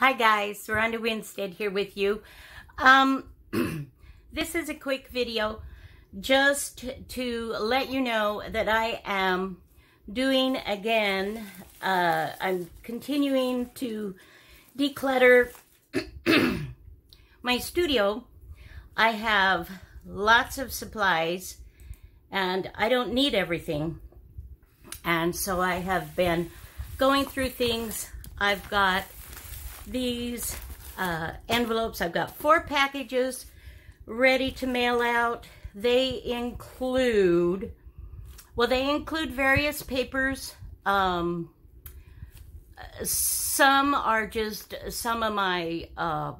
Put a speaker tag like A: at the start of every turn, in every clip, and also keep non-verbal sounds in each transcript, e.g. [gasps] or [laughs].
A: Hi guys, Ronda Winstead here with you. Um, [clears throat] this is a quick video just to let you know that I am doing again, uh, I'm continuing to declutter [clears throat] my studio. I have lots of supplies and I don't need everything. And so I have been going through things. I've got these uh, envelopes. I've got four packages ready to mail out. They include, well, they include various papers. Um, some are just some of my, uh,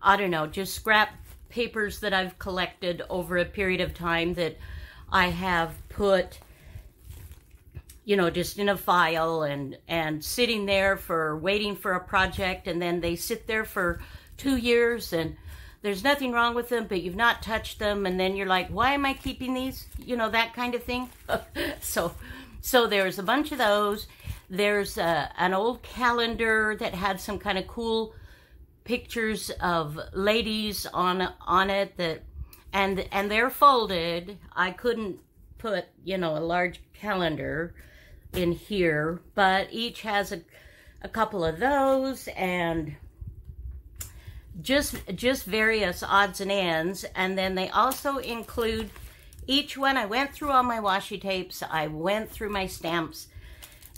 A: I don't know, just scrap papers that I've collected over a period of time that I have put you know, just in a file and, and sitting there for waiting for a project and then they sit there for two years and there's nothing wrong with them, but you've not touched them. And then you're like, why am I keeping these? You know, that kind of thing. [laughs] so, so there's a bunch of those. There's uh, an old calendar that had some kind of cool pictures of ladies on on it that and and they're folded. I couldn't put, you know, a large calendar in here, but each has a, a couple of those and just just various odds and ends. And then they also include each one. I went through all my washi tapes. I went through my stamps.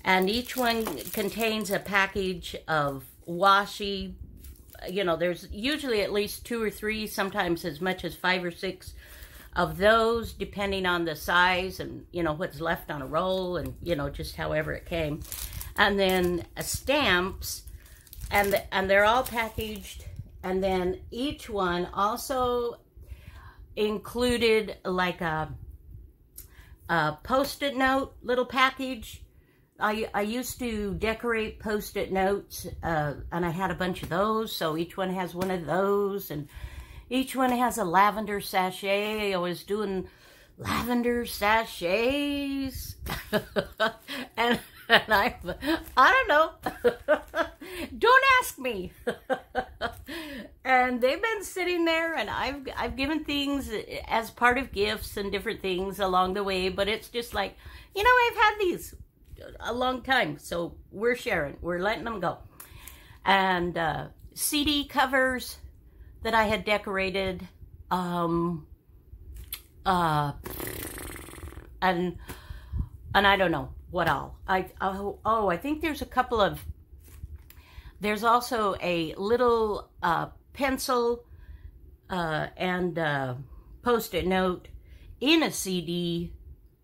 A: And each one contains a package of washi. You know, there's usually at least two or three, sometimes as much as five or six of those, depending on the size and, you know, what's left on a roll and, you know, just however it came. And then uh, stamps, and, the, and they're all packaged. And then each one also included like a, a post-it note little package. I, I used to decorate post-it notes, uh, and I had a bunch of those, so each one has one of those, and each one has a lavender sachet. I was doing lavender sachets. [laughs] and, and I, I don't know. [laughs] don't ask me. [laughs] and they've been sitting there and I've, I've given things as part of gifts and different things along the way. But it's just like, you know, I've had these a long time. So we're sharing. We're letting them go. And uh, CD covers that I had decorated. Um, uh, and, and I don't know what all. I, oh, oh, I think there's a couple of, there's also a little, uh, pencil, uh, and, uh, post-it note in a CD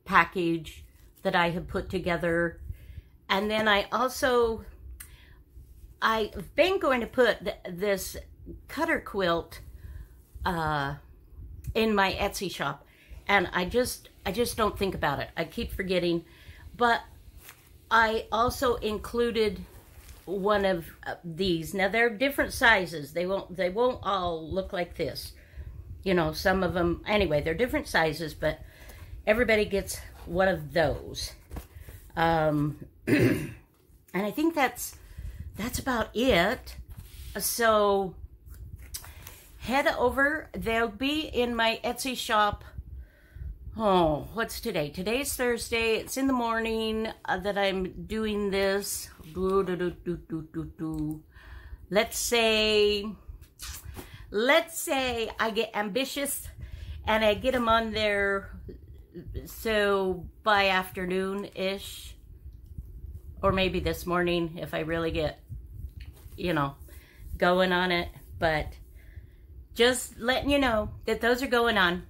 A: package that I have put together. And then I also, I've been going to put th this cutter quilt uh, in my Etsy shop. And I just, I just don't think about it. I keep forgetting. But I also included one of uh, these. Now they're different sizes. They won't, they won't all look like this. You know, some of them, anyway, they're different sizes, but everybody gets one of those. Um, [clears throat] and I think that's, that's about it. So head over. They'll be in my Etsy shop. Oh, what's today? Today's Thursday. It's in the morning uh, that I'm doing this. Let's say, let's say I get ambitious and I get them on there so by afternoon-ish or maybe this morning if I really get, you know, going on it. But just letting you know that those are going on.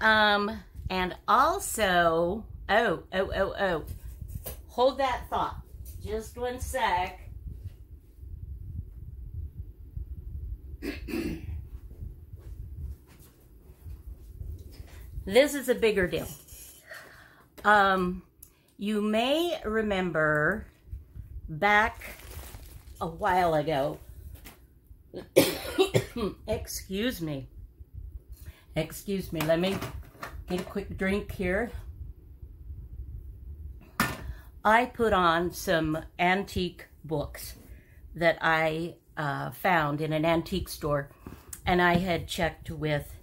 A: Um, and also, oh, oh, oh, oh, hold that thought. Just one sec. [clears throat] this is a bigger deal. Um, you may remember back a while ago, Excuse me. Excuse me. Let me get a quick drink here. I put on some antique books that I uh, found in an antique store. And I had checked with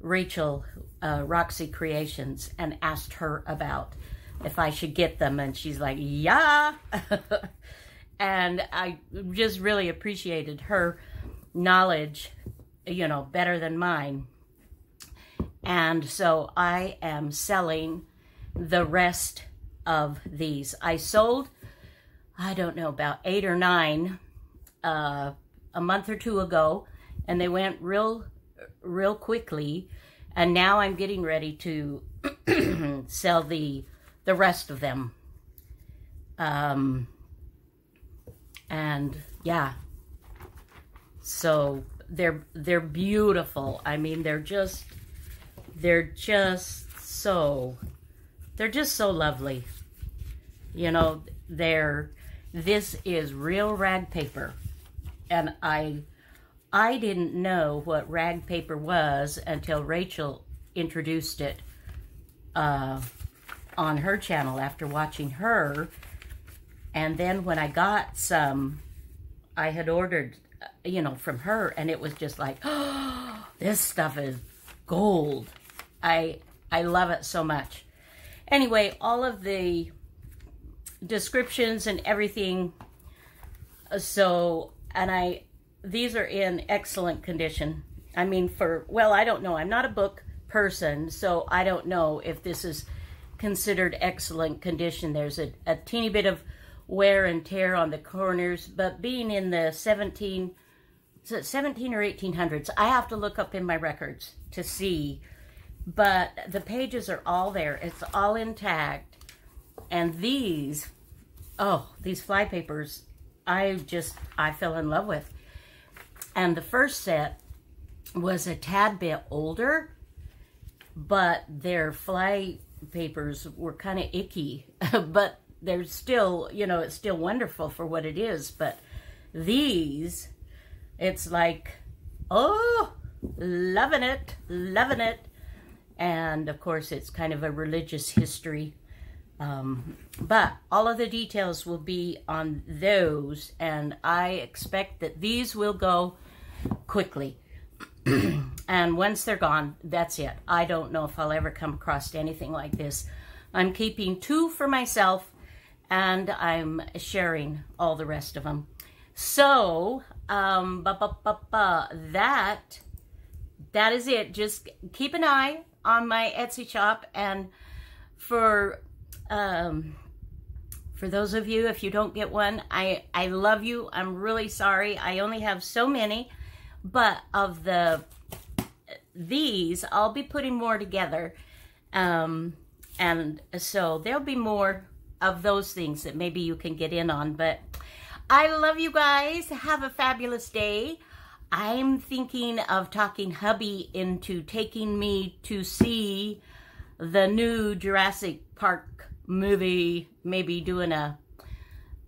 A: Rachel, uh, Roxy Creations, and asked her about if I should get them. And she's like, yeah. [laughs] and I just really appreciated her knowledge, you know, better than mine. And so I am selling the rest of these. I sold, I don't know, about eight or nine uh, a month or two ago, and they went real, real quickly. And now I'm getting ready to [clears throat] sell the the rest of them. Um, and yeah, so they're they're beautiful. I mean, they're just they're just so they're just so lovely. You know, they're this is real rag paper. And I I didn't know what rag paper was until Rachel introduced it uh, on her channel after watching her. And then when I got some, I had ordered, you know, from her, and it was just like, oh, [gasps] this stuff is gold. I I love it so much. Anyway, all of the descriptions and everything. Uh, so, and I, these are in excellent condition. I mean, for, well, I don't know. I'm not a book person, so I don't know if this is considered excellent condition. There's a, a teeny bit of wear and tear on the corners, but being in the 17, 17 or 1800s, I have to look up in my records to see but the pages are all there. It's all intact. And these, oh, these flypapers, I just, I fell in love with. And the first set was a tad bit older, but their fly papers were kind of icky. [laughs] but they're still, you know, it's still wonderful for what it is. But these, it's like, oh, loving it, loving it and of course it's kind of a religious history. Um, but all of the details will be on those, and I expect that these will go quickly. [clears throat] and once they're gone, that's it. I don't know if I'll ever come across anything like this. I'm keeping two for myself, and I'm sharing all the rest of them. So, um, that that is it. Just keep an eye on my Etsy shop. And for um, for those of you, if you don't get one, I, I love you. I'm really sorry. I only have so many. But of the these, I'll be putting more together. Um, and so there'll be more of those things that maybe you can get in on. But I love you guys. Have a fabulous day. I'm thinking of talking hubby into taking me to see the new Jurassic Park movie, maybe doing a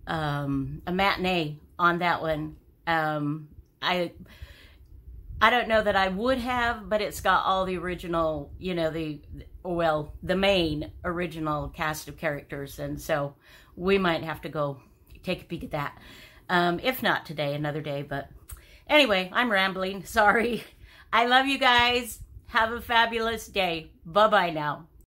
A: um, a matinee on that one. Um, I I don't know that I would have, but it's got all the original, you know, the well, the main original cast of characters, and so we might have to go take a peek at that. Um, if not today, another day, but. Anyway, I'm rambling. Sorry. [laughs] I love you guys. Have a fabulous day. Bye-bye now.